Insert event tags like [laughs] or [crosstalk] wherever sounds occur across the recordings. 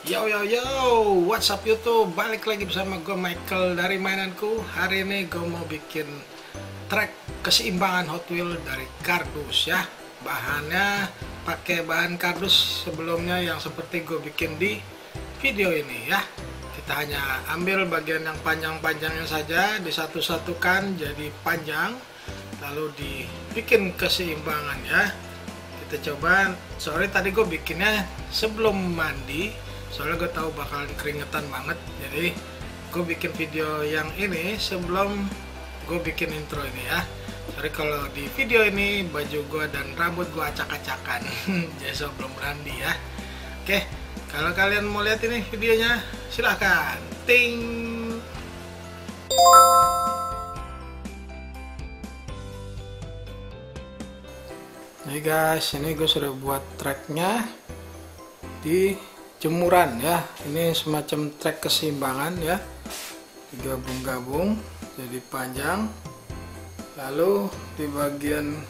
Yo yo yo, what's up YouTube? Balik lagi bersama gue Michael dari mainanku. Hari ini gue mau bikin track keseimbangan Hot Wheel dari kardus ya. Bahannya pakai bahan kardus sebelumnya yang seperti gue bikin di video ini ya. Kita hanya ambil bagian yang panjang-panjangnya saja, disatu-satukan jadi panjang, lalu dibikin keseimbangan ya. Kita coba. Sorry tadi gue bikinnya sebelum mandi soalnya gue tahu bakalan keringetan banget jadi gue bikin video yang ini sebelum gue bikin intro ini ya. Sorry kalau di video ini baju gue dan rambut gue acak-acakan. Jadi sebelum mandi ya. Oke kalau kalian mau lihat ini videonya silahkan ting! Jadi guys, ini gue sudah buat tracknya di jemuran ya. Ini semacam trek keseimbangan ya. Digabung-gabung jadi panjang. Lalu di bagian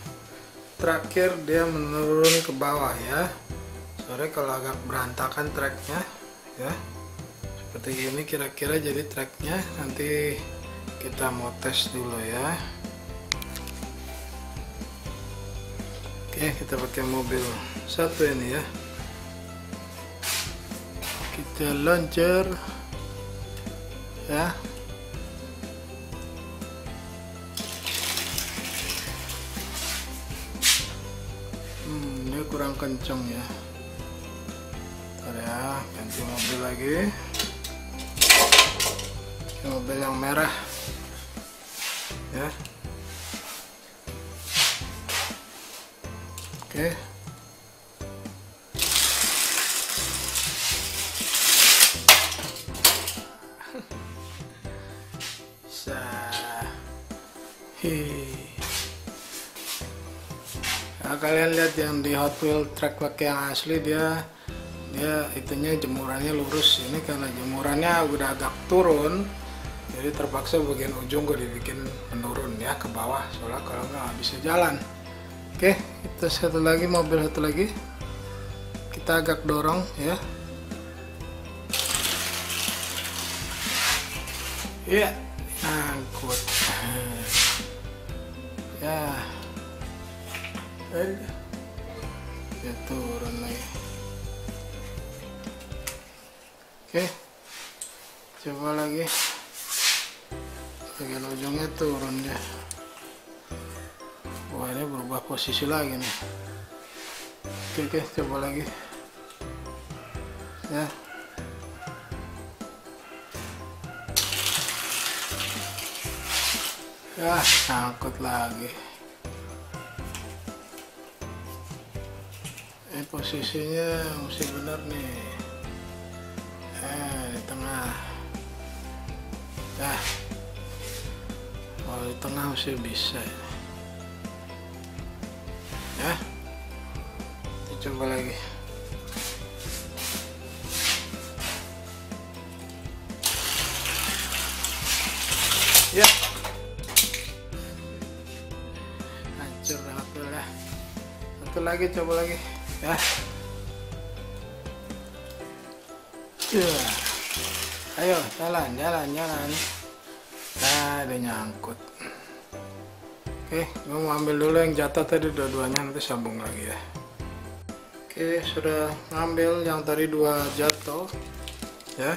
terakhir dia menurun ke bawah ya. Sore kalau agak berantakan treknya ya. Seperti ini kira-kira jadi treknya nanti kita mau tes dulu ya. Oke kita pakai mobil. Satu ini ya kita launcher. Ya. Hmm, ini kurang kenceng ya. Ntar ya ganti mobil lagi. Ini mobil yang merah. Ya. Oke. Nah, kalian lihat yang di Hot Wheel track pakai yang asli dia dia itunya jemurannya lurus. Ini karena jemurannya udah agak turun jadi terpaksa bagian ujung gue dibikin menurun ya ke bawah. Soalnya kalau nggak bisa jalan. Oke kita satu lagi mobil satu lagi. Kita agak dorong ya. Iya. angkut ya turun lagi. Oke coba lagi. Bagian ujungnya turun ya wah ini berubah posisi lagi nih. Oke oke coba lagi. Ya. Ya sangkut lagi ini posisinya mesti benar nih. Eh di tengah. Ya kalau di tengah mesti bisa. Ya. Coba lagi. Ya. Hancur ya satu lagi coba lagi ya ayo jalan jalan jalan. Nah ada nyangkut. Oke gue mau ambil dulu yang jatuh tadi dua-duanya nanti sambung lagi ya. Oke sudah ngambil yang tadi dua jatuh ya.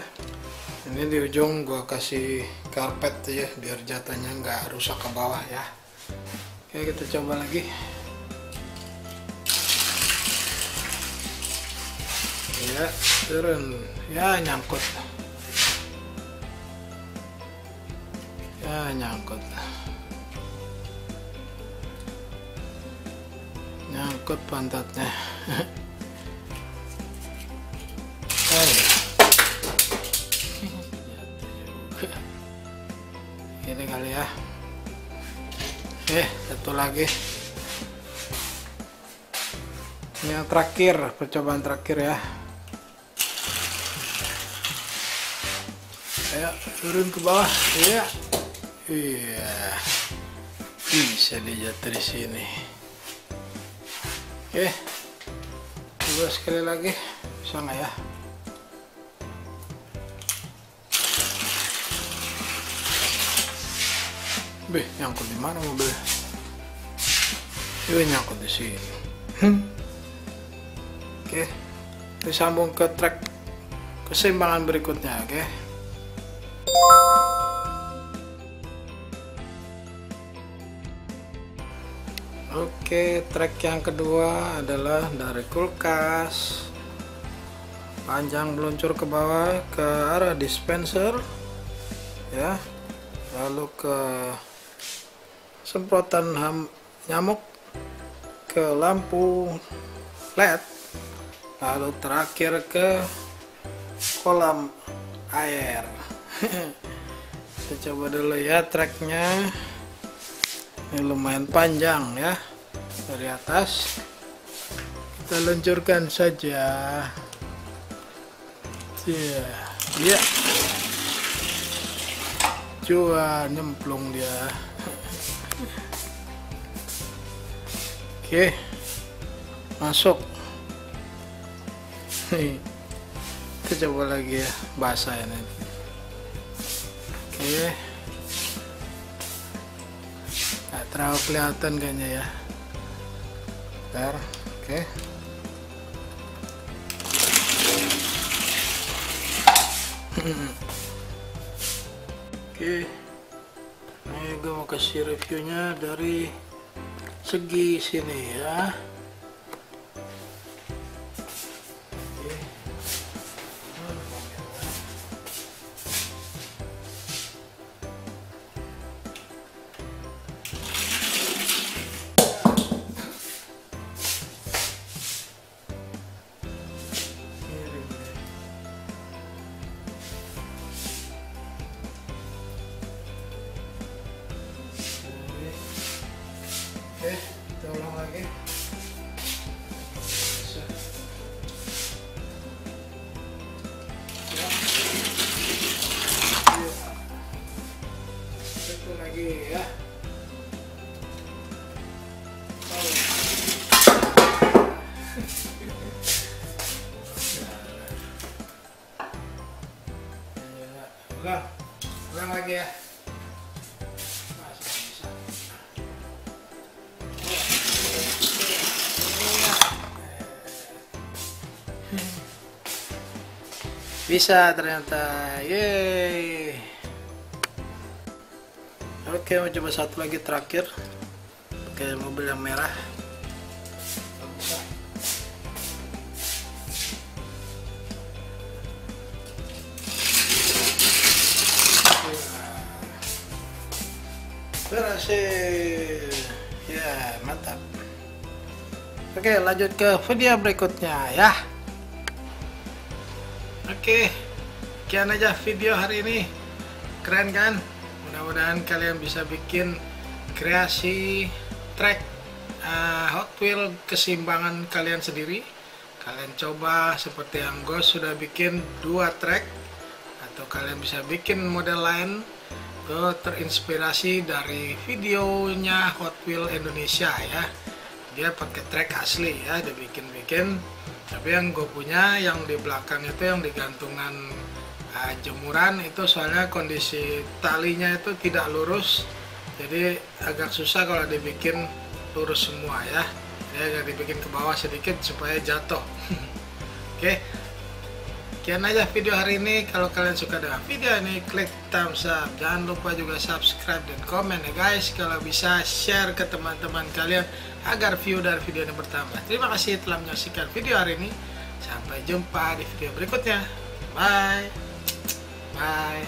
Ini di ujung gua kasih karpet ya biar jatuhnya nggak rusak ke bawah ya. Oke kita coba lagi ya turun. Ya nyangkut. Ya nyangkut. Nyangkut pantatnya. [laughs] Ini kali ya. Oke satu lagi. Ini yang terakhir percobaan terakhir ya ayo turun ke bawah iya iya bisa dijatuh di sini oke coba sekali lagi bisa nggak ya Beh, nyangkut di mana mobil ini nyangkut di sini. Hmm. Oke, disambung ke track keseimbangan berikutnya, oke? Okay? Oke, track yang kedua adalah dari kulkas. Panjang meluncur ke bawah ke arah dispenser ya. Lalu ke semprotan ham, nyamuk ke lampu LED. Lalu terakhir ke kolam air. [laughs] Saya coba dulu ya tracknya ini lumayan panjang ya dari atas. Kita luncurkan saja. Ya yeah. coba nyemplung dia. Oke masuk. Kita coba lagi ya basah ini. Oke. okay. Terlalu kelihatan kayaknya ya. Bentar, oke. Oke. Ini gue mau kasih reviewnya dari segi sini ya lagi ya. Lagi ya. bisa ternyata yeay oke mau coba satu lagi terakhir. Pakai mobil yang merah. Berhasil. Ya mantap. Oke lanjut ke video berikutnya ya. Oke, sekian aja video hari ini. Keren kan? Mudah-mudahan kalian bisa bikin kreasi track uh, Hot Wheel keseimbangan kalian sendiri. Kalian coba seperti yang gue sudah bikin dua track atau kalian bisa bikin model lain. Gue terinspirasi dari videonya Hot Wheel Indonesia ya. Dia pakai track asli ya, dia bikin-bikin tapi yang gue punya yang di belakang itu yang digantungan uh, jemuran itu soalnya kondisi talinya itu tidak lurus jadi agak susah kalau dibikin lurus semua ya ya agak dibikin ke bawah sedikit supaya jatuh [laughs] oke sekian aja video hari ini kalau kalian suka dengan video ini klik thumbs up jangan lupa juga subscribe dan komen ya guys kalau bisa share ke teman-teman kalian agar view dari video ini bertambah. Terima kasih telah menyaksikan video hari ini. Sampai jumpa di video berikutnya. Bye. Bye.